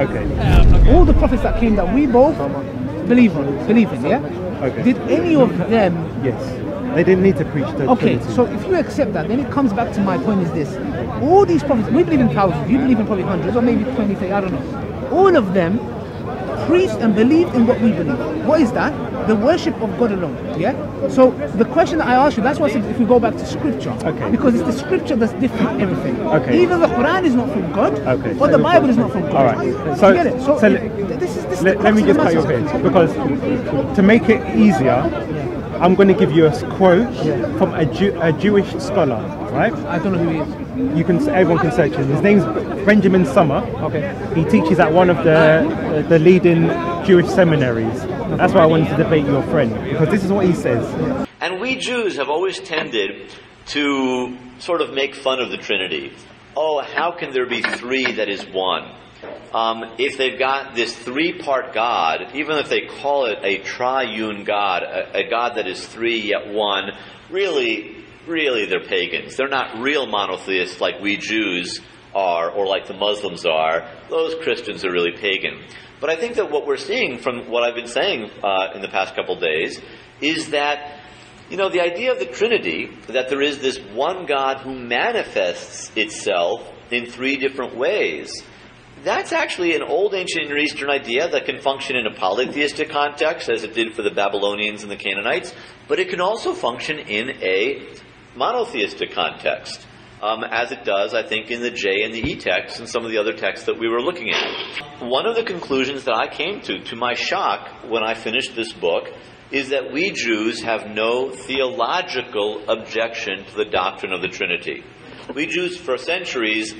Okay. All the prophets that came that we both believe on, believe in, yeah? Okay. Did any of them Yes. They didn't need to preach the Okay, Trinity. so if you accept that, then it comes back to my point is this. All these prophets, we believe in thousands, you believe in probably hundreds, or maybe 20, 30, I don't know. All of them preached and believed in what we believe. What is that? The worship of God alone. Yeah? So the question that I asked you, that's why if we go back to scripture. Okay. Because it's the scripture that's different everything. Okay. Either the Quran is not from God, Okay. or the Bible is not from God. All right. So- get it? So, so it- let- this is this is let, let me just cut your head because to make it easier, I'm going to give you a quote from a, Jew, a Jewish scholar, right? I don't know who he is. You can everyone can search him. His name's Benjamin Sommer. Okay. He teaches at one of the the leading Jewish seminaries. That's why I wanted to debate your friend because this is what he says. And we Jews have always tended to sort of make fun of the Trinity. Oh, how can there be three that is one? Um, if they've got this three part God, even if they call it a triune God, a, a God that is three yet one, really, really they're pagans. They're not real monotheists like we Jews are or like the Muslims are. Those Christians are really pagan. But I think that what we're seeing from what I've been saying uh, in the past couple days is that you know, the idea of the Trinity, that there is this one God who manifests itself in three different ways, that's actually an old ancient Near Eastern idea that can function in a polytheistic context, as it did for the Babylonians and the Canaanites, but it can also function in a monotheistic context. Um, as it does, I think, in the J and the E texts and some of the other texts that we were looking at. One of the conclusions that I came to, to my shock, when I finished this book, is that we Jews have no theological objection to the doctrine of the Trinity. We Jews, for centuries,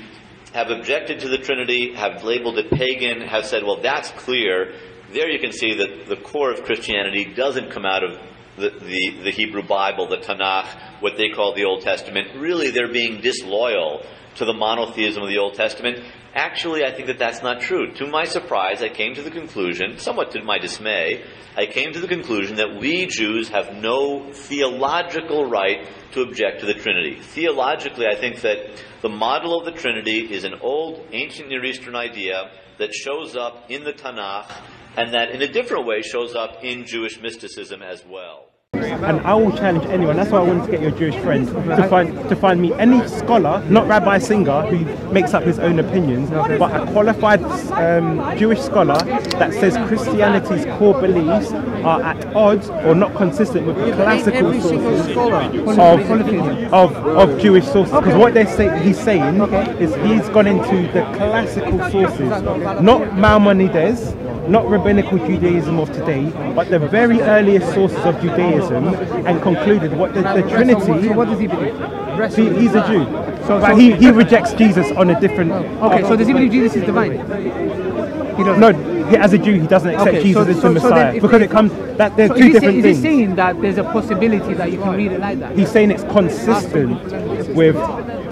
have objected to the Trinity, have labeled it pagan, have said, well, that's clear. There you can see that the core of Christianity doesn't come out of the, the, the Hebrew Bible, the Tanakh, what they call the Old Testament. Really, they're being disloyal to the monotheism of the Old Testament. Actually, I think that that's not true. To my surprise, I came to the conclusion, somewhat to my dismay, I came to the conclusion that we Jews have no theological right to object to the Trinity. Theologically, I think that the model of the Trinity is an old, ancient Near Eastern idea that shows up in the Tanakh and that in a different way shows up in Jewish mysticism as well. And I will challenge anyone. That's why I wanted to get your Jewish friend to find to find me any scholar, not Rabbi Singer, who makes up his own opinions, but a qualified um, Jewish scholar that says Christianity's core beliefs are at odds or not consistent with the classical sources of, of, of Jewish sources. Because what they say he's saying is he's gone into the classical sources, not Maimonides, not rabbinical Judaism of today, but the very earliest sources of Judaism, and concluded what the, the Trinity. So what does he believe? He, he's a Jew, So- but so- he, he rejects Jesus on a different. Oh, okay, so does he believe Jesus is divine? He doesn't. No, he, as a Jew, he doesn't accept Okay, Jesus so- as the so- so Messiah if- because it comes that they're So two say, different is things. he saying that there's a possibility that you can read it like that? He's saying it's consistent with.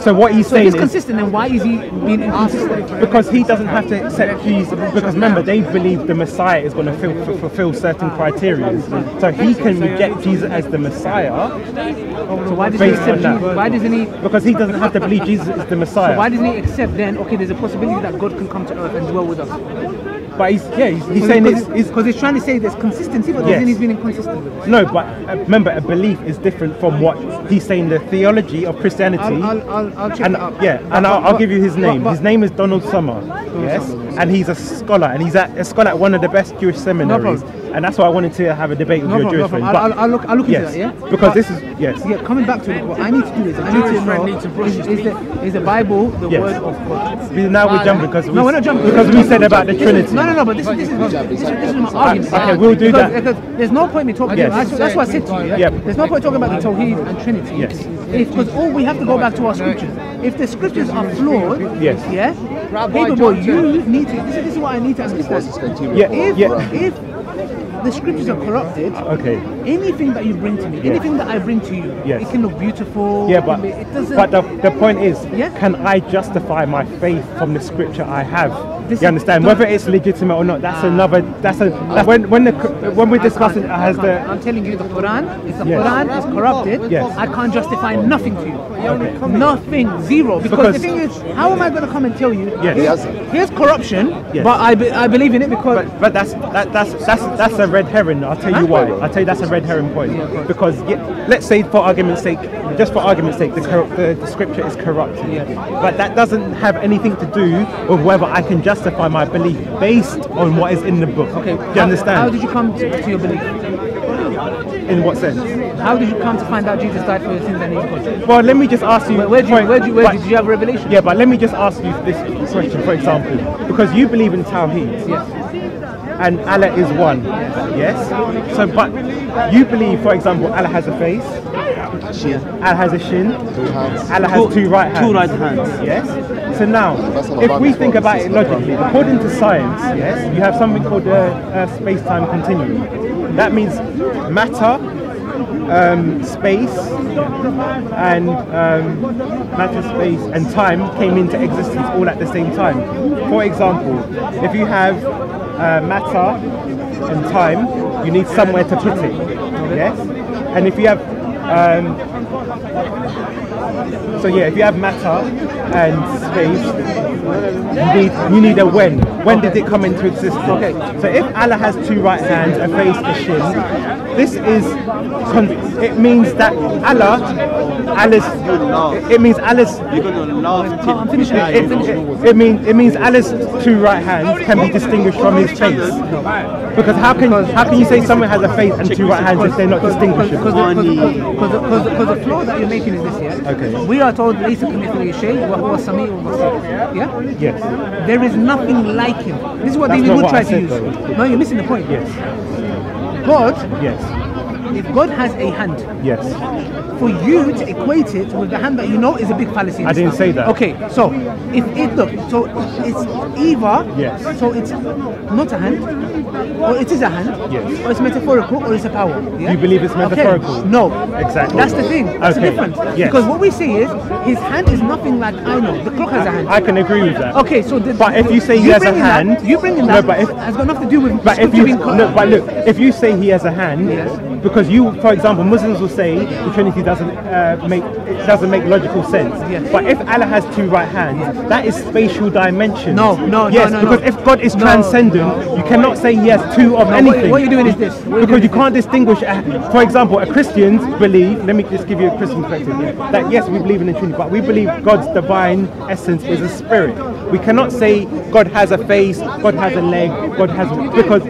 So what he's so saying if it's is consistent, then why is he being inconsistent? because he doesn't have to accept Jesus. Because remember, they believe the Messiah is going to fulfill, fulfill certain criteria, so he can reject Jesus as the Messiah So why does he accept. Jesus? Why doesn't he? Because he doesn't have to believe Jesus is the Messiah. So Why doesn't he accept then? Okay, there's a possibility that God can come to earth and dwell with us. But he's yeah, he's, he's saying it's, because he's trying to say there's consistency, but Yes. then he's been inconsistent no. But uh, remember, a belief is different from what he's saying. The theology of Christianity. I'll, I'll, I'll, I'll check and it out. yeah, and I'll, I'll give you his name. but- his name is Donald Sommer. Yes, and he's a scholar, and he's at, a scholar at one of the best Jewish seminaries. problem. and that's why I wanted to have a debate with No your problem, no friend. problem. I'll, But I'll, I'll look, I'll look into that, yeah? because But- this is yes. Yeah, coming back to it, what I need to do is I need to Jewish friend know needs to brush is, is, the, is the Bible the Yes. word of God? We, now we're jumping because we, No, we're not jumping. because we said about the Trinity. No, no, no, but this, is- this, is, this, is, this, is, my argument. okay, we'll do because, that. Because there's no point in me talking Yes. that's, that's what I said to you. Yeah? Yep. There's no point talking about the Tawheed and Trinity. Yes. Because all we have to go back to our scriptures. If the scriptures are flawed, Yes. yeah, Baby boy, you need to, this is, what I need to understand. Yeah, If, yeah. if the scriptures are corrupted, Okay. anything that you bring to me, anything that I bring to you, Yes. it can look beautiful. Yeah, but it doesn't. but the, the point is, Yeah. can I justify my faith from the scripture I have? This you understand? Whether it's legitimate or not, that's another. That's a that's when when the when we're discussing has the. I'm telling you, the Quran, if the Yes. Quran is corrupted, Yes. I can't justify nothing to you. Nothing, zero. Because, Because- the thing is, how am I going to come and tell you? Yes. Here's, here's corruption, Yes. but I, be, I believe in it because. But, but that's that, that's that's that's a red herring. I'll tell you why. I'll tell you that's a red herring point. Because yeah, let's say for argument's sake, just for argument's sake, the, cor- the, the scripture is corrupt. Yeah. But that doesn't have anything to do with whether I can justify my belief based on what is in the book. okay, Do you how, understand? How did you come to, to your belief? in what sense? How did you come to find out Jesus died for your sins and he's God? Well, let me just ask you. Where, where, did you, point- where, did you, where but- did you have revelation? Yeah, but let me just ask you this question, for example, because you believe in Tawheed. Yes. and Allah is one. Yes. So, but you believe, for example, Allah has a face, Allah has a shin, Allah has two right hands. Two right hands. Yes. So now, if we think about it logically, according to science, yes, you have something called a, a space-time continuum. That means matter, um, space, and um, matter, space, and time came into existence all at the same time. For example, if you have uh, matter and time, you need somewhere to put it. Yes, and if you have um, so yeah, if you have matter and space, you need you need a when. When did it come into existence? Okay. So if Allah has two right hands, a face, a shin, this is con- it means that Allah, Allah's it, it means Allah's You're gonna laugh Oh, I'm finishing. it, I'm it, finishing. it, it means it means Allah's two right hands can be distinguished from his face. Because how can how can you say someone has a face and two right hands if they're not distinguishable? Because the flaw that you're making is this, yeah? Okay. We are told, ليس كمثله شيء وهو السميع البصير. Yeah? Yes. There is nothing like him. This is what That's David Wood tried to use. though. No, you're missing the point. Yes. God, Yes. If God has a hand, Yes. for you to equate it with the hand that you know is a big fallacy. I didn't say that. Okay, so if it look, so it's either Yes. so it's not a hand, or it is a hand, Yes. or it's metaphorical, or it's a power. yeah? You believe it's Okay, metaphorical? No, Exactly. That's the thing. That's the difference. yes. Because what we say is his hand is nothing like I know. The clock has a hand. I can agree with that. Okay, so the, But if you say he has a bringing that- hand- you bring in that. No, but if- has got nothing to do with. But if you co- but look, if you say he has a hand, Yes. because you, for example, Muslims will say the Trinity doesn't uh, make it doesn't make logical sense. Yes. But if Allah has two right hands, that is spatial dimension. No, no, no, yes, no, because no. if God is No. transcendent, you cannot say he has two of No, anything. what you're doing is this. What because you can't distinguish. uh, For example, a Christians believe. Let me just give you a Christian perspective. That yes, we believe in the Trinity, but we believe God's divine essence is a spirit. We cannot say God has a face, God has a leg, God has because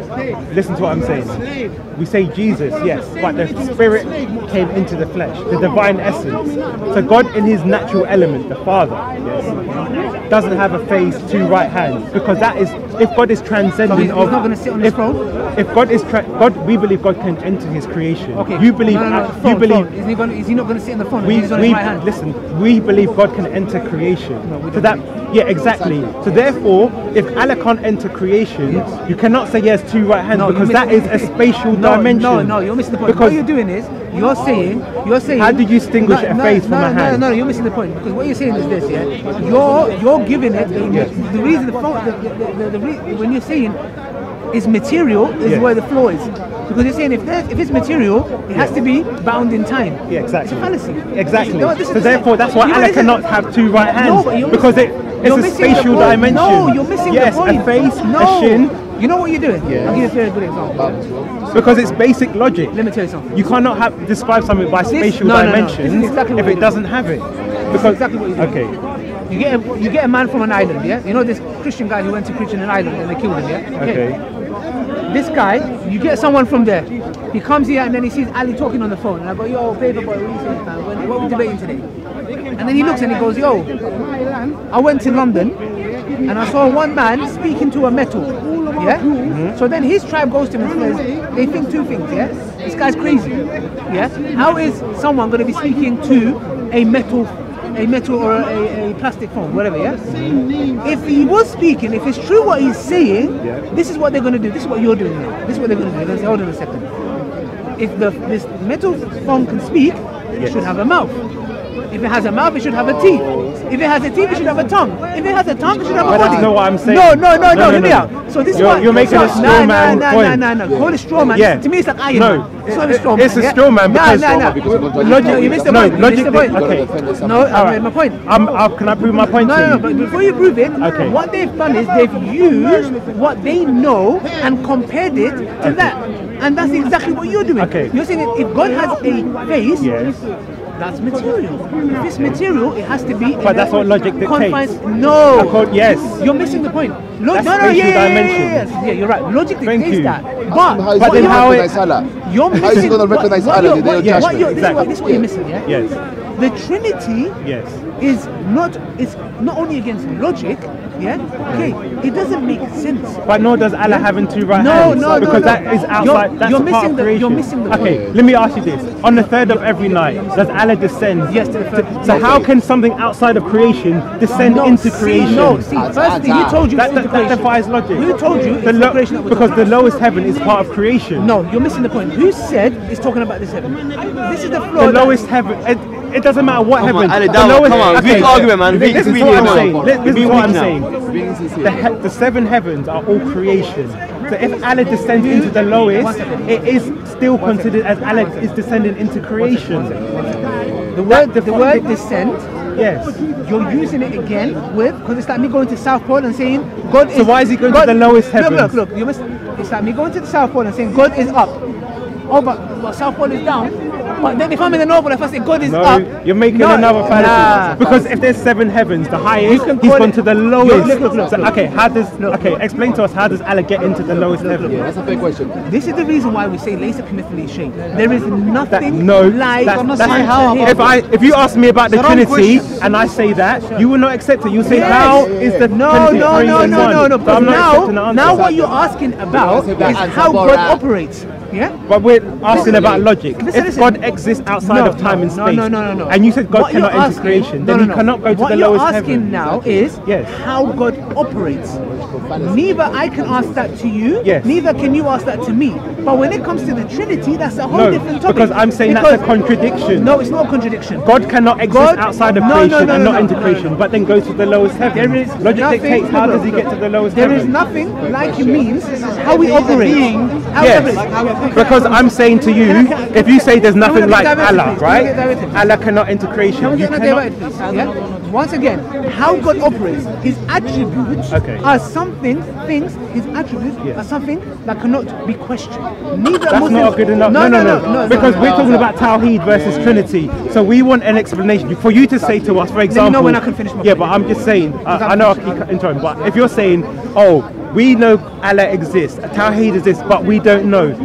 listen to what I'm saying. We say Jesus, yes, but the spirit came into the flesh, the divine essence. So God in his natural element, the Father, yes, doesn't have a face, two right hands, because that is if God is transcendent So he's- he's not gonna sit on his if, throne? If God is tra- God, we believe God can enter His creation. Okay. You believe No, no, no. you believe. Is he going? Is he not going to sit in the phone? we, He's on we his right hand. listen. We believe God can enter creation. we so that yeah, exactly. So therefore, if Allah can't enter creation, you cannot say yes to right hands No, because that is a spatial no, dimension. No, no, you're missing the point. Because what you're doing is you're oh. saying you're saying. How do you distinguish no, a no, face from no, a no, hand? No, no, you're missing the point because what you're saying is this, yeah. You're you're giving it the, Yes. the reason the, the, the, the, when you're saying is material is Yes. where the flaw is because you're saying if if it's material it has to be bound in time. Yeah, exactly. It's a fallacy. Exactly. No, so therefore, that's why Allah cannot have two right hands No, but you're because missing- it it's a spatial dimension. No, you're missing yes, the point. Yes, a face, no. a shin, You know what you're doing? Yeah. I'll give you a very good example. because it's basic logic. Let me tell you something. You cannot have describe something by spatial no, no, no. dimensions This is exactly if it do. doesn't have it. Because exactly what you do. okay, You get a, you get a man from an island, yeah. You know this Christian guy who went to preach in an island and they killed him, yeah. okay, This guy, you get someone from there. He comes here and then he sees Ali talking on the phone, and I go, "Yo, paper boy, what are you saying, man? What, what are we debating today?" And then he looks and he goes, "Yo, I went to London and I saw one man speaking to a metal." Yeah. So then his tribe goes to him and says, "They think two things. Yeah. This guy's crazy. Yeah. How is someone going to be speaking to a metal?" A metal or a, a plastic phone, whatever, yeah? If he was speaking, if it's true what he's saying, Yeah. this is what they're going to do. This is what you're doing now. This is what they're going to do. They're going to say, hold on a second. If the this metal phone can speak, it Yes. should have a mouth. If it has a mouth, it should have a teeth. If it has a teeth, it should have a tongue. If it has a tongue, it should have a But body. that's not what I'm saying. No, no, no, no. No, no, Hear me no. out. So this is You're- what you're making so- a straw nah, man Nah, point. nah, nah, nah. Call it straw man. Yeah. To me, it's like iron No. It's not a straw man. It's a straw man because- nah, nah. No, logic. you missed the No, point. You missed the point. okay. No, I made right. my point. I'm, i can I prove my point No, to no, you? no, but before you prove it, Okay. what they've done is they've used what they know and compared it to that. And that's exactly what you're doing. Okay. You're saying that if God has a face, Yes. That's material. If it's material, it has to be. But in that's a what logic dictates. No. Accord- yes. You're missing the point. Lo- That's no, no, spatial yeah, yeah, yeah, dimension. yeah, yes. yeah, you're right. Logic Thank dictates you. that. But, How is what he then going to you're- how it- recognize Allah? you're How is missing he going to recognize what Allah you're- the what- yeah, what judgment? you're- this is what- Exactly. This is what you're missing, yeah? Yes. The Trinity Yes. is not is not only against logic, yeah. Okay, it doesn't make sense. But nor does Allah having two right No, hands. no, no, because no. that is You're- outside. that's you're part missing the- you're missing the Okay, point. let me ask you this: On the third of every night, does Allah descend? Yes, to the third. So how can something outside of creation descend no, into see, creation? No, see, firstly, who told you That, that, that defies logic. Who told you The lo- the creation because the lowest heaven is part of creation. No, you're missing the point. Who said it's talking about this heaven? This is the floor. The lowest heaven. It, it doesn't matter what Come on, heaven. Ali, the lowest, come on, big argument, man. Big- This is what I'm now. saying. This, this Be is what I'm now. saying. The, he- the seven heavens are all creation. So if Allah descends into the lowest, it is still considered as Allah is descending into creation. the word, That the word descent. Yes. You're using it again with because it's like me going to South Pole and saying God is. So why is he going to the lowest heaven? Look, look, look. You must. It's like me going to the South Pole and saying God is up. Oh, but well, South Pole is down. But then if I'm in the North Pole, if I say God is No, up, you're making no, another fallacy. nah. Because if there's seven heavens, the highest, can he's call gone it- to the lowest. look, look, look, So, look. okay, how does Look. okay? Explain to us how does Allah get into the lowest heaven? That's a fair question. This is the reason why we say Laysa Kamithli Shay. There is That, nothing no, like that's, that's, unto how- if I if you ask me about the It's Trinity and I say that, you will not accept it. You say Yes. how is the No, Trinity no, three no, no, no, no. So Because I'm not now, accepting the answer. now what you're asking about is how God operates. Yeah. But we're asking about logic. Listen, if listen. God exists outside No, of time no, and space, no, no, no, no. and you said God What you're cannot enter asking- creation, no, then no, he cannot go to what the you're lowest asking heaven. now is Yes. how God operates. Neither I can ask that to you, Yes. neither can you ask that to me. But when it comes to the Trinity, that's a whole No, different topic. because I'm saying that's a contradiction. No, it's not a contradiction. God cannot exist God- outside of No, no, creation no, and not no, into no, no, creation, no. but then go to the lowest heaven. There is Logic nothing- dictates how no, does he get to the lowest There heaven? is nothing like it means how we operate. How we Yes, operate. Because I'm saying to you, if you say there's nothing like Allah? Right? get directed, please? Allah cannot enter creation. You cannot. Yeah? Once again, how God operates, His attributes Okay. are something, things, His attributes Yes. are something that cannot be questioned. Neither That's Muslims, not good enough. No, no, no, no. Because no, we're no. talking about Tawheed versus Trinity. So we want an explanation. For you to say to us, for me example. know when I can finish my Yeah, but I'm just saying, I, I know I keep interrupting, but if you're saying, oh, we know Allah exists, Tawheed exists, but we don't know.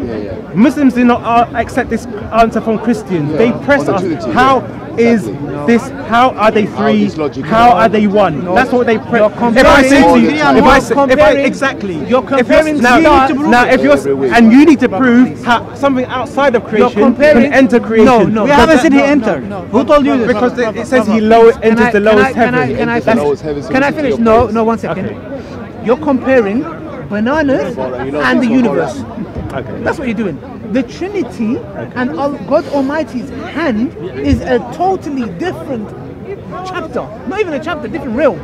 Muslims do not uh, accept this answer from Christians. They press us. Trinity, How yeah. is Exactly. this? How are they three? is? How are they one? That's what they press. If I say to you, if I say, if I comparing- exactly, you're if comparing now, stars- now if you're and you need to prove how something outside of You're creation can enter creation. No, no. We haven't that- said he no, entered. no, no. Who told you this? because it, it says Brother, he lower, can enters I- the lowest heaven. can I finish? lowest heaven, so Can I it's finish? your No, no, one second. Okay. You're comparing bananas and the universe. Okay. That's what you're doing. The Trinity and God Almighty's hand is a totally different chapter. Not even a chapter, different realm.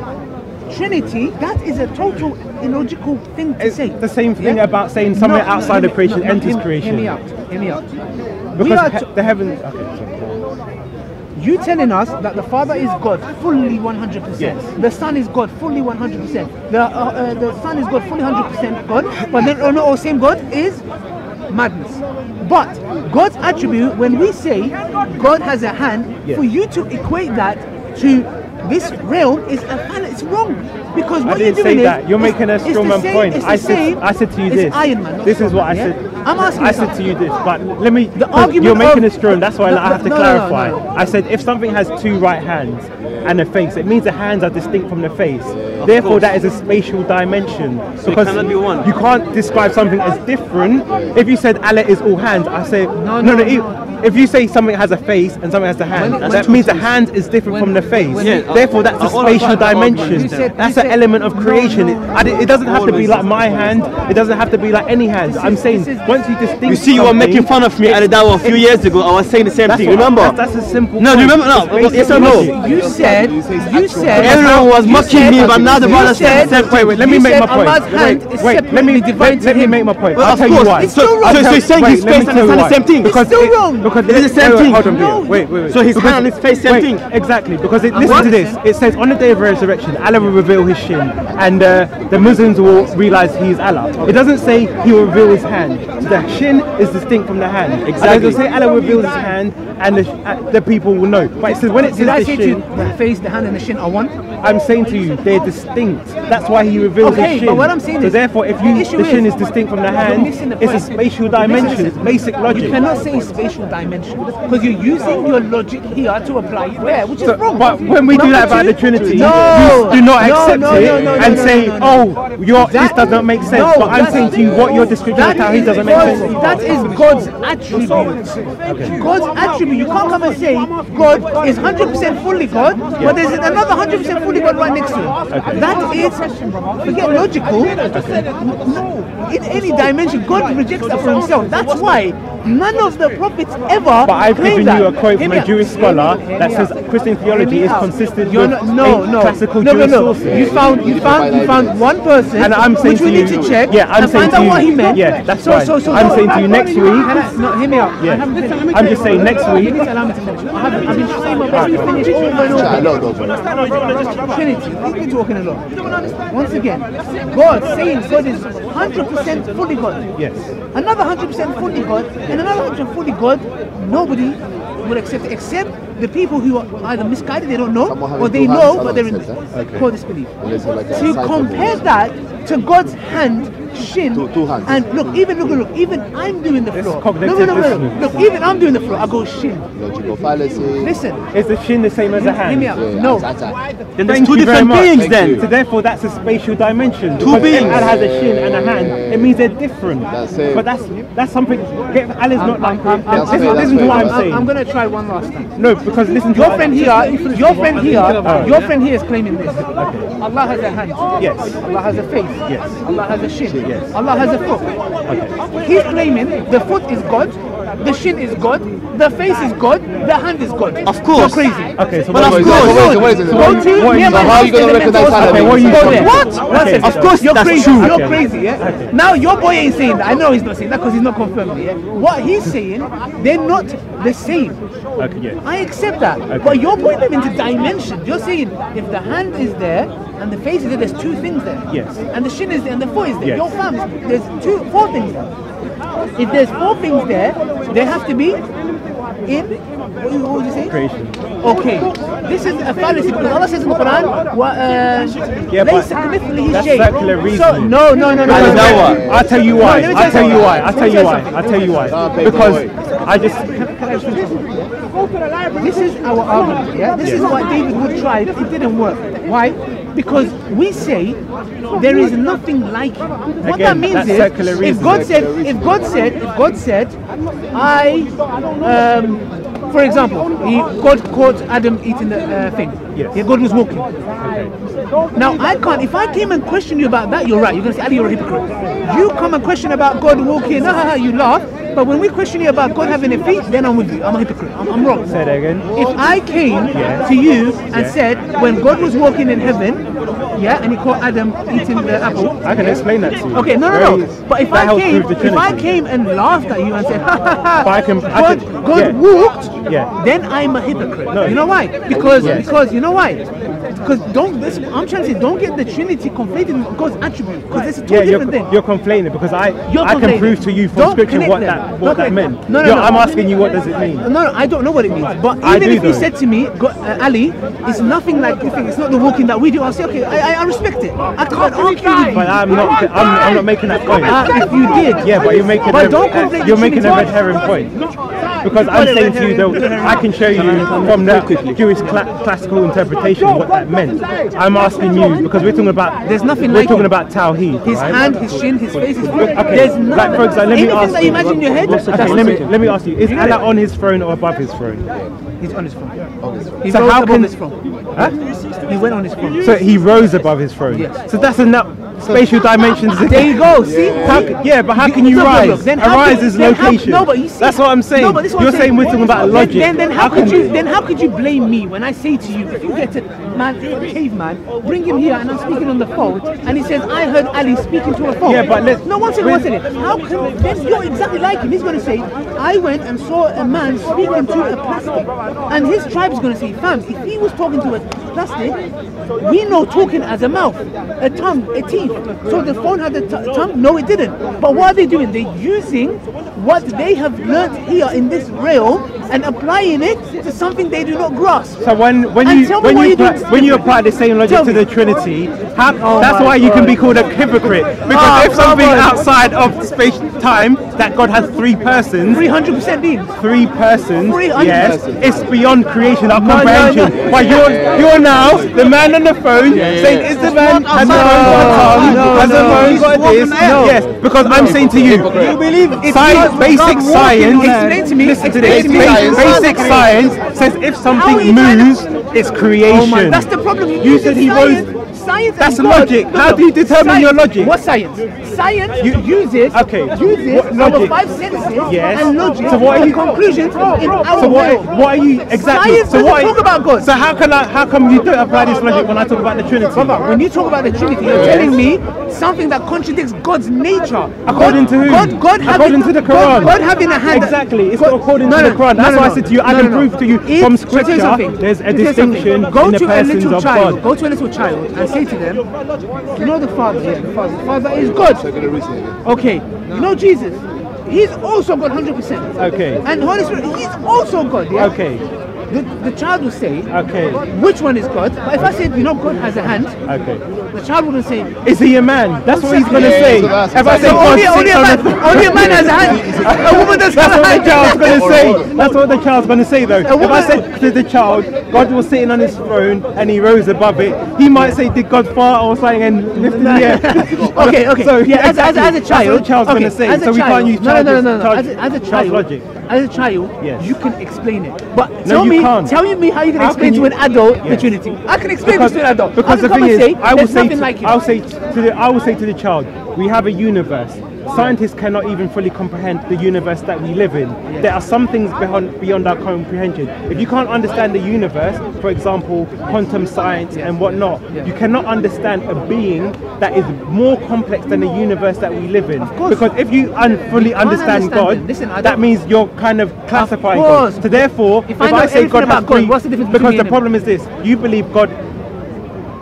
Trinity, that is a total illogical thing to It's say. the same thing Yeah? about saying something No, no, outside hear of creation no, no, enters creation. Hear me out. Hear me out. Because he- the heavens. Okay. sorry. You telling us that the Father is God fully 100%. Yes. The Son is God fully 100%. The, uh, uh, the Son is God fully 100% God. But then, oh no, oh, same God is madness. But God's attribute, when we say God has a hand, Yes. for you to equate that to this realm is a fan. It's wrong because what I didn't you're doing say is. You're making a it's the strawman point. it's the I said, same- I said to you this. Iron Man, this is what I said. yeah? I'm asking I you said to you this, but let me. The 'cause argument You're making of- a straw, that's why No, I have to no, no, no, clarify. no. I said if something has two right hands and a face, it means the hands are distinct from the face. Therefore, course. that is a spatial dimension. So it cannot be one. You can't describe something as different. If you said Allah is all hands, I say no, no, no. No. if- If you say something has a face and something has a hand, When that when- means the hand is different when- from the face. when- Yeah, Therefore, that's a I- I- spatial dimension. Said- That's an said- element of creation. It, I di- it doesn't have to be like my hand. It doesn't have to be like any hand. I'm saying once you distinct. You see, you were making fun of me at the Dawa a few years ago. I was saying the same That's thing. what- Remember? That's, that's a simple. No, point. remember- no, yes or no? You said, you said, Everyone was mocking me, but now the you brother said- said- Wait, wait, let me make my point. Wait, wait, let me divine let, me make my point. I'll tell you why. it's still wrong. So you're saying wait, his let me face and tell you why. the same thing? Because It's still wrong. Because It is the same wait, wait, thing. Hold on, No. Wait, wait, wait. So his Because- hand and his face, same wait, thing. Exactly, because it, listen to this. It says on the day of resurrection, Allah will reveal his shin, and uh, the Muslims will realize he is Allah. It doesn't say he will reveal his hand. The shin is distinct from the hand. And Exactly. It doesn't say Allah reveals his hand, and the, uh, the people will know. But it says when it Did I the say to shin, you, the face, the hand, and the shin are one? I'm saying to you, they're distinct. That's why he reveals Okay, his shin. but what I'm saying so is- therefore, if the you issue the shin is- is distinct from the hand, the it's a spatial dimension. It's basic logic. You cannot say spatial dimension because you're using your logic here to apply it there, which is So- wrong. But when we do that about the Trinity, no, you do not no, accept no, it no, no, no, and say. "Oh, your this does not make sense." But I'm saying to you, what your description of That Tawhid is doesn't make sense. That is God's attribute. God's attribute. You can't come and say God is 100% fully God, but there's another 100% fully God right next to him. That is, forget logical. In any dimension, God rejects that for himself. That's why none of the prophets ever. But I've claimed given that. you a quote Hear from a. Jewish scholar that says Christian theology is consistent You're with not, no, no, classical no, no, Jewish no. sources. You found, you found, you found one person, And I'm saying which to we you, need to check. yeah, I'm and saying find to out you, what he meant. yeah, that's so, fine. So, so, I'm so- saying to you next week- Can I, no, hear me out. Yeah. I haven't finished. I'm just saying next week. need to allow me to finish. I haven't. I've been saying my best. You finish over and over. Trinity, you've been talking a lot. Once again, God saying God is 100% fully God. Yes. Another 100% fully God and another 100% fully God. Nobody would accept except the people who are either misguided, they don't know, or they know, but they're in that. core disbelief. And there's like a To compare that to God's hand, shin, Two- two hands. and look, even look, look, even I'm doing the floor. cognitive Look, look, look, dissonance. look, even I'm doing the floor. I go shin. Logical fallacy. Listen, Is the shin the same as a hear me hand? out. Yeah, No, attack, attack. Then there's Thank two different beings Thank then. you. So therefore, that's a spatial dimension. Two Because beings. if Allah has a shin and a hand. It means they're different. That's it. But that's that's something. Get, Allah's not like. I'm- I'm- listen, fair, listen to what I'm I'm- saying. I'm gonna try one last time. no, because listen to Your friend here, your friend here, your friend here is claiming this. Allah has a hand. Yes. Allah has a face. Yes. Allah has a shin. Yes. Allah has a foot. He's claiming the foot is God, the shin is good, the face is good, the hand is good. Of course. You're crazy. Okay, so But of is What it? is it? course. What is it? Go to it? What near is my it? How are you gonna the recognize Okay, what are you Go talking there. about? One Okay. Of course you're that's crazy. true. You're Okay. crazy, yeah. Okay. Now your boy ain't saying that. I know he's not saying that because he's not confirmed. Yeah. What he's saying, they're not the same. Okay, yeah. I accept that. Okay. But you're putting them into dimensions. You're saying if the hand is there and the face is there, there's two things there. Yes. And the shin is there and the foot is there. Yes. Your fam, there's two, four things there. If there's four things there, they have to be in what would you say? Creation. Okay. This is a fallacy because Allah says in the Quran, "What uh, yeah, but that's circular reasoning. So, no, no, no, no. I'll tell you why. I'll tell you why. I'll tell you why. I'll tell you why. Because I just. This is our argument, yeah? This is what David Wood tried. It didn't work. Why? Because we say there is nothing like it. What that means is, if. God said, if God said, if God said, I, um, for example, he, God caught Adam eating the uh, thing. Yes. Yeah, God was walking. okay. Now I can't. If I came and question you about that, you're right. You're gonna say, Ali, you're a hypocrite. You come and question about God walking, ha, you laugh. But when we question you about God having a feet, then I'm with you. I'm a hypocrite. I'm, I'm wrong. Say that again. If I came Yeah. to you and Yeah. said, when God was walking in heaven, yeah, and he caught Adam eating the apple. I can explain that to you. Okay, no, no, no. But if I came, if I came and laughed at you and said, ha ha ha, I can- I God, can- God yeah. walked, Yeah. then I'm a hypocrite. No. You know why? Because because you know why? Because don't this I'm trying to say don't get the Trinity conflated with God's attribute because it's two Yeah, you're, different things. you're complaining because I You're I can prove to you from Don't scripture what them. that Don't what that connect meant. No, no, You're- no. I'm asking you what does it mean? No, no, I don't know what it means. But I even do if you though. said to me, go, uh, Ali, it's nothing like the thing. It's not the walking that we do. I'll say, okay, I, I, I respect it. I can't argue with you. But I'm not I'm, I'm not making that point. Ah, if you did, Yeah, but you're making But a, don't uh, conflate you're making a red herring point. Because I'm saying to you, though, I can show you from the Jewish cla- classical interpretation what that meant. I'm asking you because we're talking about There's nothing we're like talking him. about Tawheed. His right? hand, his shin, his face, his feet. Okay, There's no, like for example, let me ask that you imagine in your head. Okay, let me let me ask you: Is Allah on his throne or above his throne? He's on his throne. He So rose how above can- his throne. Huh? He went on his throne. So he rose above his throne. Yes. So that's enough spatial dimensions. There you go. See? How, yeah, but how can you rise? Then a how rise is then how- location. no, but you see, that's what I'm saying. No, but this You're I'm saying we're talking about Then- logic. Then, then how, How could you? Then how could you blame me when I say to you, if you get to man, caveman, bring him here, and I'm speaking on the phone, and he says, I heard Ali speaking to a phone. Yeah, but let's... no, one second, one second. How can? Then you're exactly like him. He's going to say, I went and saw a man speaking to a plastic, and his tribe is going to say, fam, if he was talking to a plastic, we know talking as a mouth, a tongue, a teeth. So the phone had a t- tongue? No, it didn't. But what are they doing? They're using what they have learnt here in this realm and applying it to something they do not grasp. So when when And you tell me when you you when you apply the same logic Tell to the Trinity, how, Oh that's why you can be called a hypocrite. Because Oh, if something outside of space time that God has three persons, 300% being. three persons, Three hundred yes, it's beyond creation, our No, no, comprehension. no. But you're you're now the man on the phone saying, "Is the man has phone got a? No, Has the no. phone got this?" No. Yes, because I'm saying to you, you believe science, basic science. Explain to me. Listen to this. Basic, science says if something are you trying to- moves, it's creation. That's the problem. You said he rose. Science That's logic. No, How do you determine Science- your logic? What science? Science You- uses Okay. uses What our logic? five senses Yes. and logic So what are you- conclusions in our So what, world. what are you exactly? Science so what talk about God. So how can I? How come you don't apply this logic when I talk about the Trinity? Brother, when you talk about the Trinity, you're telling me something that contradicts God's nature. According God, to who? God, God According having, to the Quran. God having a hand. Exactly. It's God- not according no, to the Quran. no, That's no, why I said to you, I can prove to you If- from shall I tell you scripture there's a Shall I tell you something? distinction Go in the to a persons little of child, God. Go to a little child and say to them, you know the Father, yeah, the Father. The Father is God. Okay, you know Jesus. He's also God 100%. Okay. And Holy Spirit, He's also God. Yeah? Okay. The, the child will say, Okay. which one is God? But if I said, you know, God has a hand, Okay. the child wouldn't say, Is he a man? That's what he's going to Yeah, say. so if I say so only, only, a man, only a man has a hand. A woman doesn't That's have a what the child's going to say. That's what the child's going to say, though. If I said to the child, God was sitting on his throne and he rose above it, he might say, Did God fart or something and lift in the air? okay, okay. So, yeah, as, as, exactly. as a That's child, what the child's okay, going to say. as a So we can't use no, no, no, no, no. child- As, a, as a child, logic. As a child, Yes. you can explain it. But No, tell you me, can't. tell me how you can How explain can to an adult the Trinity. I can explain because, this to an adult. because the thing is, say, I will say, to, like it. I'll say to the, I will say to the child, we have a universe. Scientists cannot even fully comprehend the universe that we live in. There are some things beyond beyond our comprehension. If you can't understand the universe, for example, quantum science and whatnot, you cannot understand a being that is more complex than the universe that we live in. Of course. Because if you un- fully understand, understand God. Listen, that means you're kind of classifying of course. God. So therefore, If I know say God has God, what's the difference because the problem is this: you believe God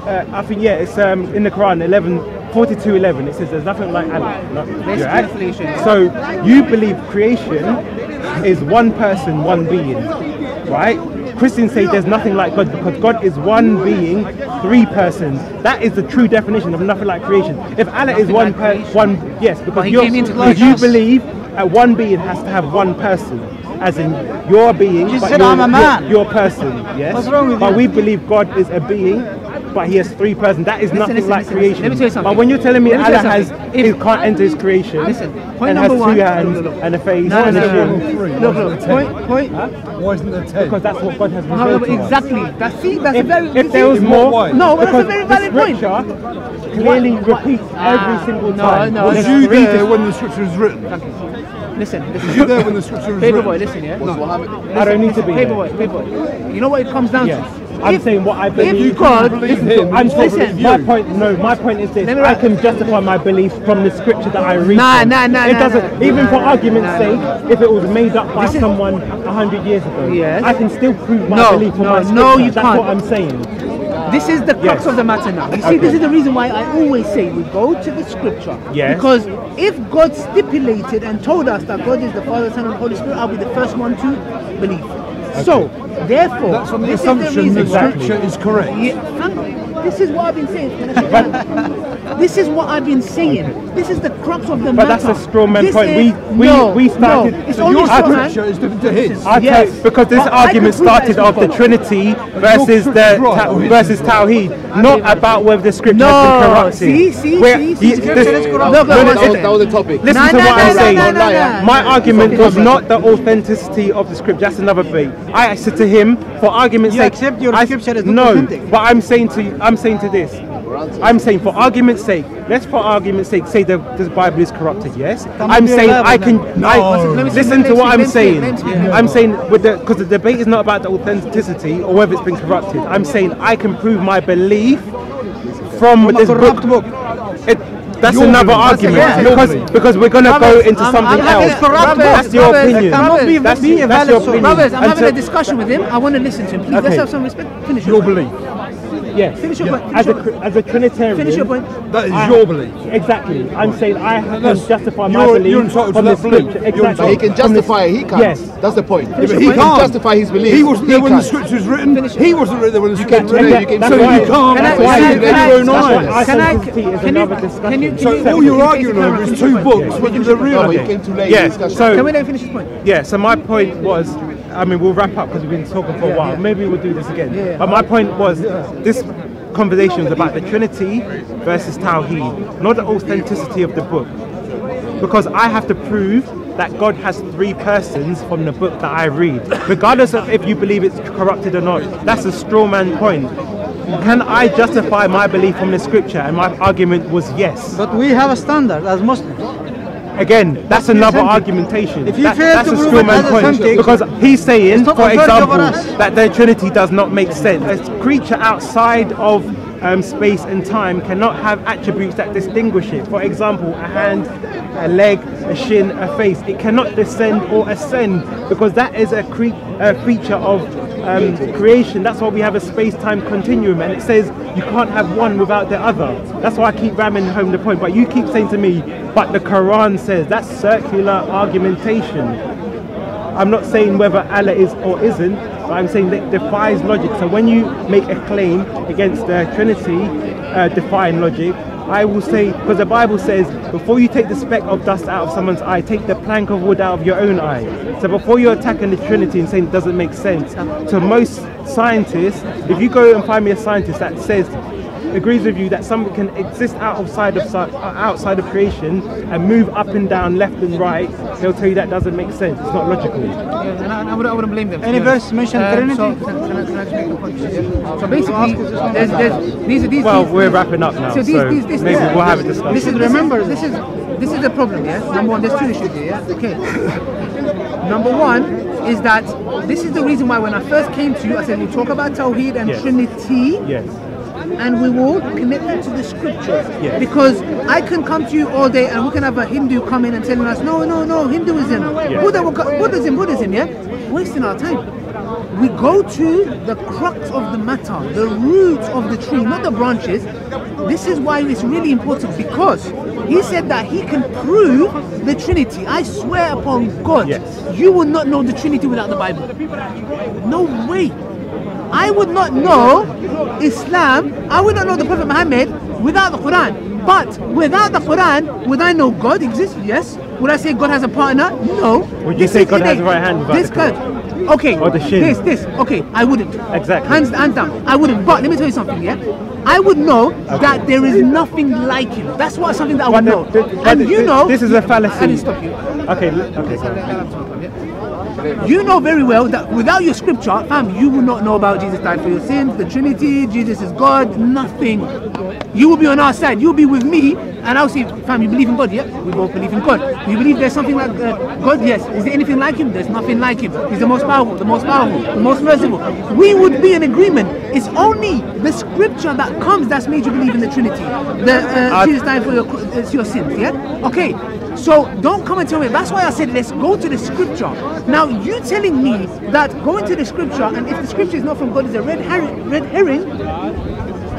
uh, I think yeah, it's um, in the Quran 11, 42, 11. It says there's nothing like Allah. No, you're right? So you believe creation is one person, one being, right? Christians say there's nothing like God because God is one being, three persons. That is the true definition of nothing like creation. If Allah is one like per, one yes, because you believe uh, one being has to have one person. As in your being, You but said you're, I'm a man. You're, you're person, yes. What's wrong with but you? we believe God is a being, but He has three persons. That is Listen, nothing listen, like listen, creation. let me tell you something. But when you're telling me Let me Allah has, something. he can't enter His creation, Listen, point and number has one- two hands look, look, look. and a face No, and no, a no, chin, no. Three. Look, Why look, isn't there point, point. Why isn't there ten? because that's what God has How- revealed to us. exactly. That's see, that's If, a very. if there was more, what? No, but that's a very valid point. scripture clearly repeats every Ah, single no, time. no, Was you there when the scripture was written? Listen, Was you there when the scripture was Paper written? boy, listen, yeah. I don't need to be there. Paperboy, paperboy. You know what it comes down to? I'm If- saying what I believe. If believe. God, believe listen, him, I'm saying my you. point. No, my point is this: me I can justify my belief from the scripture that I read. Nah, from. nah, nah, It nah, doesn't. nah. even for Nah, argument's nah, sake, if it was made up by Listen. someone a hundred years ago, Yes. I can still prove my No, belief from no, my scripture. no, you That's can't. what I'm saying. This is the crux Yes. of the matter now. You see, Okay. this is the reason why I always say we go to the scripture. Yes. Because if God stipulated and told us that God is the Father, Son, and Holy Spirit, I'll be the first one to believe. So, therefore, That's on the this is the assumption reason. Exactly. scripture is correct. Yeah, this is what I've been saying. This is what I've been saying. This is the crux of the But matter. that's a straw man This point. is- We- we- no, we started- No, it's So only Your straw man. scripture is different to his. I Yes. tell- because this But argument can prove that started of the. Trinity versus the ta- versus is. Tawheed, not about whether the scripture has No, been corrupted. see, see, Where see, you- see, this- scripture is corrupt. no, No, no, no, that was the topic. Listen No, to no, what I'm saying. no, no, no. My argument was not the authenticity of the scripture. That's another debate. I said to him, for argument's You sake, accept your scripture is not no. authentic. But I'm saying to you, I'm saying to this. I'm saying for argument's sake, let's for argument's sake say the, the Bible is corrupted. Yes, I'm saying I can. reliable I, Let me see, listen to what I'm let me see, saying. let me see. I'm saying with the because the debate is not about the authenticity or whether it's been corrupted. I'm saying I can prove my belief from, this book. It, that's Your another argument Yeah. because because we're gonna go into I'm- something I'm else. corrupt That's your opinion. be- That's, that's your opinion. I'm And having a discussion with him. I want to listen to him. Please, let's have some respect. Finish Your belief. Yes. Finish your point. As Finish a your- as a Trinitarian. Finish your point. That is I- your belief. Exactly. I'm saying I can that's- justify my you're- belief you're entitled to from the that belief. Exactly. But he can justify it, he can. Yes. That's the point. Yeah, but he he can can't. justify his belief. He wasn't there when the can. scripture was written. He wasn't there when the scripture was can- written. you can- so you can't. Can I- That's why can I- I can said I- your own can I- eyes. can I- Authenticity is can you- can you- So all you're can you- arguing over is two books, whether they're real No, or but you not. came too late. Yeah, so- Can we let finish this point? Yeah, so my point was, I mean, we'll wrap up because we've been talking for a while. Maybe we'll do this again. But my point was, this conversation was about the Trinity versus Tawheed, not the authenticity of the book. Because I have to prove that God has three persons from the book that I read, regardless of if you believe it's corrupted or not. That's a straw man point. Can I justify my belief from the scripture? And my argument was yes. But we have a standard as Muslims. Again, that's another argumentation. If you That- that's a prove man point because he's saying, for example, that the Trinity does not make sense. A creature outside of um, space and time cannot have attributes that distinguish it. For example, a hand, a leg, a shin, a face. It cannot descend or ascend because that is a, a feature of um, creation. That's why we have a space-time continuum, and it says you can't have one without the other. That's why I keep ramming home the point. But you keep saying to me, but the Quran says that's circular argumentation. I'm not saying whether Allah is or isn't, but I'm saying that defies logic. So when you make a claim against the Trinity, uh, defying logic, I will say, because the Bible says, before you take the speck of dust out of someone's eye, take the plank of wood out of your own eye. So before you're attacking the Trinity and saying it doesn't make sense, to most scientists, if you go and find me a scientist that says agrees with you that something can exist outside of uh, outside of creation and move up and down, left and right, they'll tell you that doesn't make sense. It's not logical. Yeah, and I, I, would, I wouldn't blame them. Any verse mention Uh, Trinity? So, can, can, I, can I just make a point? Yeah. So basically, there's, there's, these are these. Well, these, we're wrapping up now, So these, so these, this, maybe this, we'll have a this- discussion. This is remember. This is this is the problem. Yeah. Number one, there's two issues here. Yeah. Okay. Number one is that this is the reason why when I first came to you, I said we talk about Tawheed and Yes. Trinity. Yes. And we will connect to the scriptures. Yes. Because I can come to you all day and we can have a Hindu come in and telling us, no, no, no, Hinduism, Buddha, will Buddhism, Buddhism, yeah? Wasting our time. We go to the crux of the matter, the roots of the tree, not the branches. This is why it's really important because he said that he can prove the Trinity. I swear upon God, Yes. you will not know the Trinity without the Bible. No way. I would not know Islam, I would not know the Prophet Muhammad without the Quran. But without the Quran, would I know God exists? Yes. Would I say God has a partner? No. Would you This say God has a right hand This God. Okay. Or the shin? This, this. Okay, I wouldn't. Exactly. Hands, hands down. I wouldn't. But let me tell you something, yeah? I would know that there is nothing like him. That's what something that I would But know. the- the- and the- you know. this is a fallacy. I didn't stop you. Okay. l- Okay. You know very well that without your scripture, fam, you will not know about Jesus died for your sins, the Trinity, Jesus is God, nothing. You will be on our side. You'll be with me, and I'll say, fam, you believe in God? Yeah, we both believe in God. You believe there's something like uh, God? Yes. Is there anything like Him? There's nothing like Him. He's the most powerful, the most powerful, the most merciful. We would be in agreement. It's only the scripture that comes that's made you believe in the Trinity. The Uh, Jesus died for your, uh, your sins. Yeah. Okay. So don't come and tell me. That's why I said let's go to the scripture. Now you telling me that going to the scripture and if the scripture is not from God is a red herring. Red herring.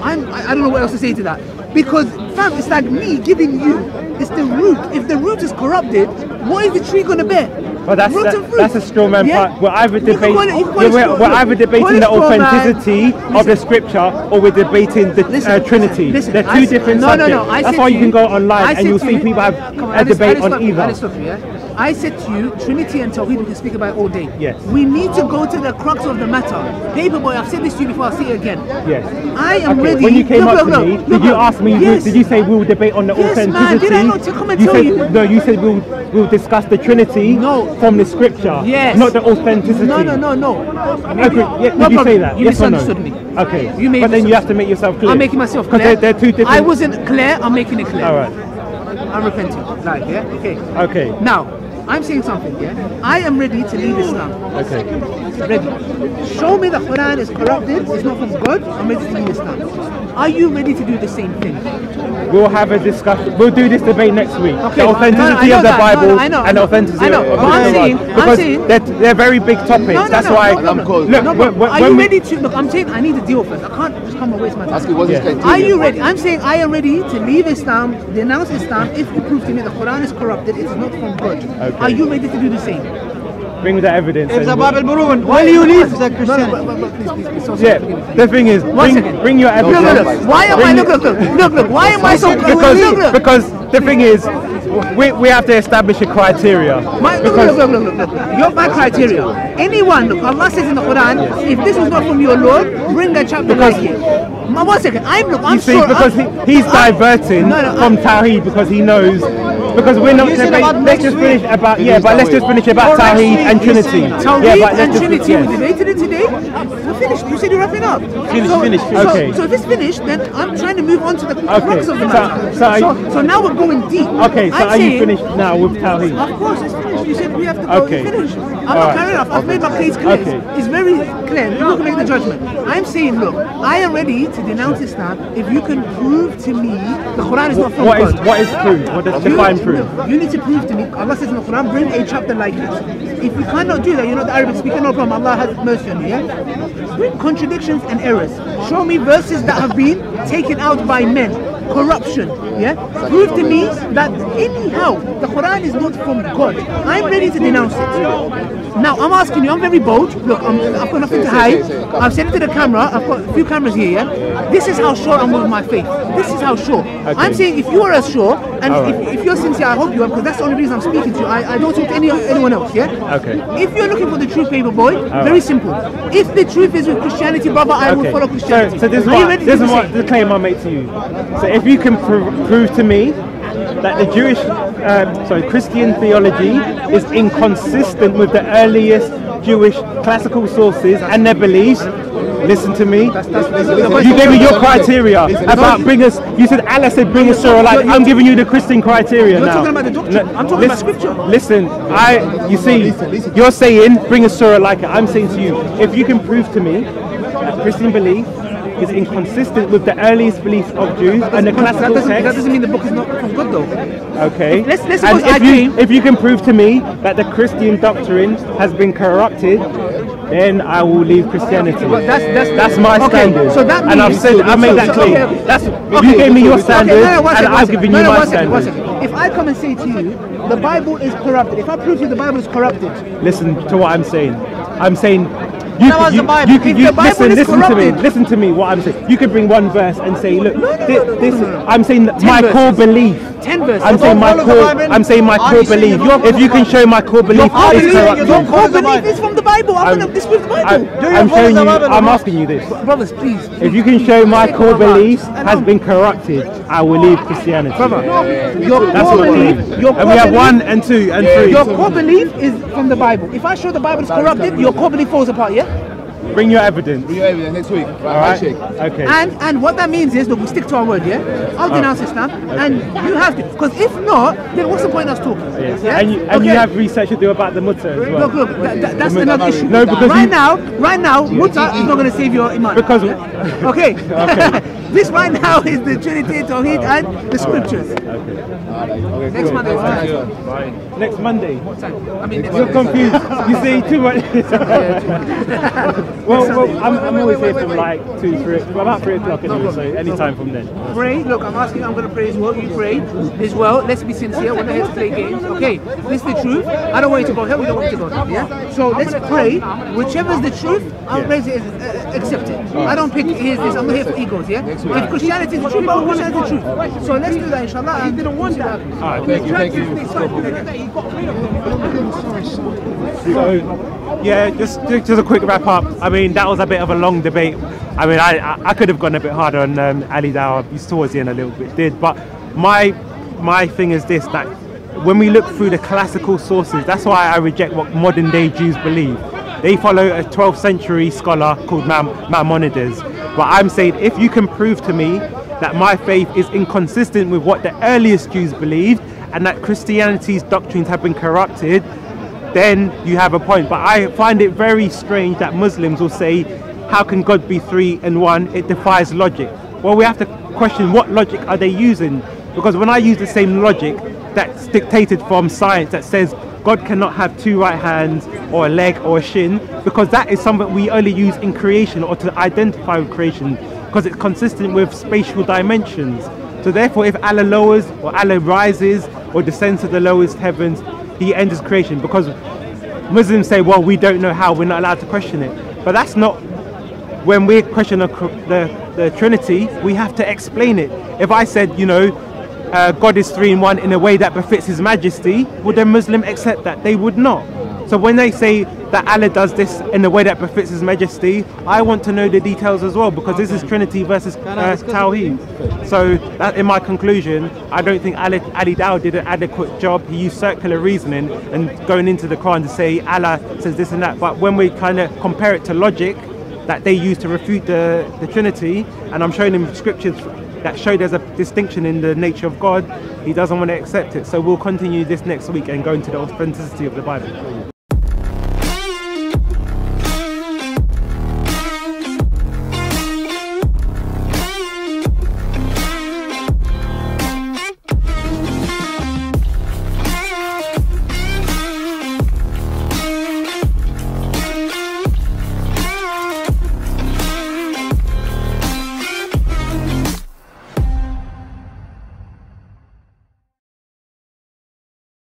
I'm. I, I don't know what else to say to that because fam, it's like me giving you. It's the root. If the root is corrupted, what is the tree gonna bear? But that's that, that's a straw man Yeah? part. We're either You call it- call yeah, we're, we're either debating the man. authenticity of the scripture or we're debating the Listen, uh, Trinity. listen, They're two I different no, no, subjects. no, I that's why to you can go online and you'll see you- people have on, a I just- I debate on stop either. stop yeah? I said to you, Trinity and Tawhid, we can speak about all day. Yes. We need to go to the crux of the matter. Paperboy, I've said this to you before, I'll say it again. Yes. I am Okay, ready. when you came Look, up look, to me, look, did you ask me? Yes. Did you say we'll debate on the Yes, man, authenticity? did I not come and you tell said, you? No, you said we'll we'll discuss the Trinity No. From the scripture. Yes. Not the authenticity. No, no, no, no. Okay, yeah, No did you say that? You yes or no? misunderstood me. Okay. You made but then you have to make yourself clear. I'm making myself clear. they're, they're two different. I wasn't clear. I'm making it clear. All right. I'm repenting. Like, yeah. Okay. Okay. Now, I'm saying something. Yeah. I am ready to leave Islam. Okay. Ready. Show me the Quran is corrupted. It's not from God. I'm ready to leave Islam. Are you ready to do the same thing? We'll have a discussion. We'll do this debate next week. Okay, the authenticity no, no, I know of the that. Bible no, I know, I and the know. authenticity I know, of but I'm the saying- Quran. I'm Because saying- they're, they're very big topics. No, no, That's no, why. no problem. Look, no, when, when, are when you we- ready to look? I'm saying I need to deal with it. I can't just come and waste my time. Ask you, what's Yeah. this Are you ready? I'm saying I am ready to leave Islam, denounce Islam if you prove to me the Quran is corrupted, it is not from God. Okay. Are you ready to do the same? Bring the evidence. If and the we'll- Bible proven, will you leave the No, no, Christianity? but, but, but please, please, please. so Yeah, the thing is, bring, bring your evidence. look, look. Why am I Bring look, look, look, look, look? Why am I so because look, look. because the thing is, we, we have to establish a criteria. My, look, because look, look, look, look, look. You're my criteria. Anyone, look, Allah says in the Quran, if this is not from your Lord, bring a chapter like it. Ma- One second, I'm look, I'm you see, sure. because I'm, he, he's I'm- diverting No, no, from I'm- Tawheed because he knows. Because we're not about Let's next just week. finish about yeah, but let's just finish about Tawheed and Trinity. Tawheed yeah, but and Trinity, we debated it today. We're finished. You said you're wrapping up. Finish, so, finish, So, finish. Okay. so if it's finished, then I'm trying to move on to the Okay, crux of the so- matter. so so, so now we're going deep. Okay, so I'm are you finished now with Tawheed? Of course, You said we have to go. Okay. It's finished. I'm All not right. carrying off. I've made my case clear. Okay. It's very clear. You can make the judgment. I'm saying, look, I am ready to denounce Islam if you can prove to me the Quran is not from What is God. what is proof? What does You- define proof? no, You need to prove to me. Allah says in the Quran, bring a chapter like this. If you cannot do that, you're not the Arabic speaker, no problem. Allah has mercy on you. Yeah? Bring contradictions and errors. Show me verses that have been taken out by men. Corruption. Yeah. Prove to me that anyhow the Quran is not from God. I'm ready to denounce it. Now I'm asking you. I'm very bold. Look, I'm, I've got nothing to hide. I've said it to the camera. I've got a few cameras here. Yeah. This is how sure I'm with my faith. This is how sure. I'm saying if you are as sure, and All right. if, if you're sincere, I hope you are, because that's the only reason I'm speaking to you. I, I don't talk to any anyone else, yeah? Okay. If you're looking for the truth, Paperboy, right. very simple. If the truth is with Christianity, brother, I will follow So, Christianity. so this is what this is the what the claim I make to you. So if you can pr- prove to me that the Jewish, um, sorry, Christian theology is inconsistent with the earliest Jewish classical sources and their beliefs. Listen to me. You gave me your criteria about bring us. You said Allah said bring us surah like I'm giving you the Christian criteria You're now. talking about the doctrine. I'm talking about the scripture. Listen, I. You see, you're saying bring a surah like it. I'm saying to you, if you can prove to me that Christian belief is inconsistent with the earliest beliefs of Jews and the That classical doesn't, that doesn't mean the book is not from God, though. Okay. Let's- let's and suppose I if you, if you can prove to me that the Christian doctrine has been corrupted, then I will leave Christianity. But that's that's That's my okay, standard. So that means, and I've said I made that so- clear. okay, okay. That's Okay. you gave me your Okay, standard, no, no, one and second, I've given No, you no, my one second, standard. second. If I come and say to you, the Bible is corrupted. If I prove to you the Bible is corrupted, Listen to what I'm saying. I'm saying. You That could, was you, the Bible. you could, If you, the Bible listen, is listen to me. Listen to me. What I'm saying. You could bring one verse and say, look, no, no, this. no, no, no. I'm saying that my verses. core belief. ten verses. I'm saying my core. I'm saying my core belief. If you can show my core belief is corrupted, your core belief is from the Bible. I'm, going to disprove the Bible. I'm, Do you I'm follow showing you. I'm asking you this. Brothers, please. If you can show my core Allah. belief has been corrupted, I will leave Christianity. Brother, your That's core what I belief, believe. your And we have belief, one and two and three. Your core belief is from the Bible. If I show the Bible is corrupted, your core belief falls apart, yeah? Bring your evidence. Bring your evidence next week. Right, All right. Okay. And and what that means is that we stick to our word, yeah? I'll denounce Islam, and you have to. Because if not, then what's the point of us talking? Yes. Yeah? And you and you have research to do about the mutta as well. Look, look, that, that, that's The another issue. No, because right you- now, right now, Mutta is not going to save your iman. Because- Yeah? okay. This right now is the Trinity, Tawheed, and the scriptures. Next Monday, what time? Next Monday. What time? I mean, next You're confused. You see too much. well, well, I'm, I'm always here from like two, three, well, about three o'clock anyway. So any time from then. Pray. Look, I'm asking. I'm going to pray as well. You pray as well. Let's be sincere. We're not here to play games. Okay, this is the truth. I don't want you to go hell. We don't want you to go hell. Yeah. So let's pray. Whichever is the truth, I'll raise it, uh, accept it. I don't pick here's this. I'm not here for egos. Yeah. If Christianity is true, truth, then Christianity is the truth. So let's do that, inshallah. He didn't want that. Alright, thank you, thank you. So, yeah, just just a quick wrap up. I mean, that was a bit of a long debate. I mean, I I, could have gone a bit harder on um, Ali Dawah. He's towards the end a little bit did, but my my thing is this: that when we look through the classical sources, that's why I reject what modern day Jews believe. They follow a 12th century scholar called Mam- Maimonides. But I'm saying, if you can prove to me that my faith is inconsistent with what the earliest Jews believed, and that Christianity's doctrines have been corrupted, then you have a point. But I find it very strange that Muslims will say, How can God be three and one? It defies logic. Well, we have to question what logic are they using? Because when I use the same logic that's dictated from science that says God cannot have two right hands or a leg or a shin, because that is something we only use in creation or to identify with creation, because it's consistent with spatial dimensions. So therefore, if Allah lowers or Allah rises or descends to the lowest heavens, He ends creation. Because Muslims say, well, we don't know how, we're not allowed to question it. But that's not when we question the, the, the Trinity, we have to explain it. If I said, you know, uh, God is three in one in a way that befits His Majesty, would a Muslim accept that? They would not. So when they say that Allah does this in a way that befits His Majesty, I want to know the details as well because this is Trinity versus uh, Tawheed. So that, in my conclusion, I don't think Ali, Ali did an adequate job. He used circular reasoning and going into the Quran to say Allah says this and that. But when we kind of compare it to logic, that they use to refute the, the Trinity, and I'm showing him scriptures that show there's a distinction in the nature of God, he doesn't want to accept it. So we'll continue this next week and go into the authenticity of the Bible.